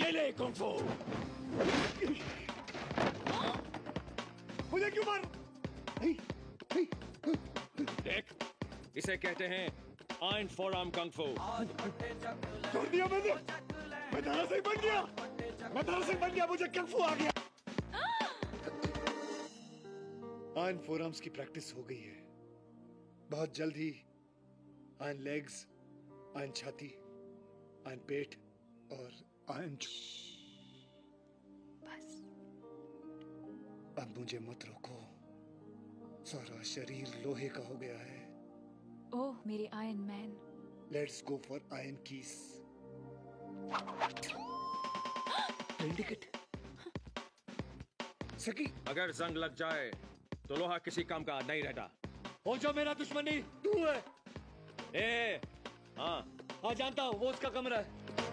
ये ले कुंफू मुझे क्यों मार? देख इसे कहते हैं आइन फोर आर्म कंगफू छोड़ दिया मैंने। मैं धारा सिंह बन गया। मैं धारा सिंह बन गया मुझे कंफू आ गया। आयन फोरआर्म्स की प्रैक्टिस हो गई है। बहुत जल्द ही आयन लेग्स आयन छाती आयन पेट और आयन बस। अब मुझे मत रोको। सारा शरीर लोहे का हो गया है। ओह मेरे Iron Man let's go for iron keys ticket सकी अगर जंग लग जाए तो लोहा किसी काम का नहीं रहता। हो जो मेरा दुश्मनी। तू है। ए हाँ हाँ जानता हूँ वो उसका कमरा है।